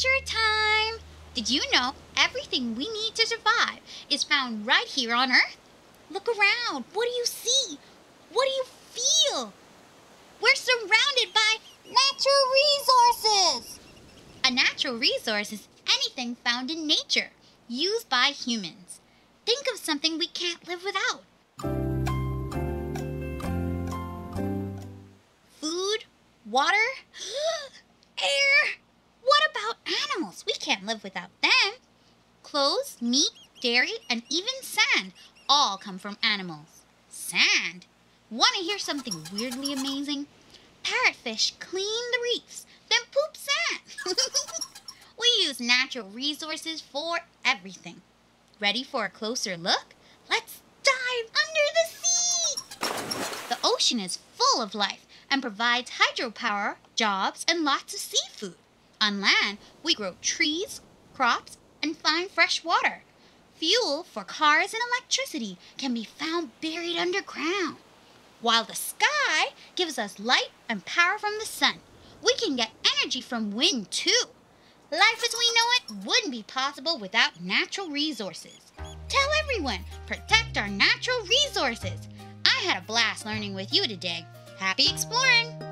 Nature time! Did you know everything we need to survive is found right here on Earth? Look around. What do you see? What do you feel? We're surrounded by natural resources. A natural resource is anything found in nature, used by humans. Think of something we can't live without. Food, water, air. What about animals? We can't live without them. Clothes, meat, dairy, and even sand all come from animals. Sand? Want to hear something weirdly amazing? Parrotfish clean the reefs, then poop sand. we use natural resources for everything. Ready for a closer look? Let's dive under the sea! The ocean is full of life and provides hydropower, jobs, and lots of seafood. On land, we grow trees, crops, and find fresh water. Fuel for cars and electricity can be found buried underground. While the sky gives us light and power from the sun, we can get energy from wind too. Life as we know it wouldn't be possible without natural resources. Tell everyone, protect our natural resources. I had a blast learning with you today. Happy exploring!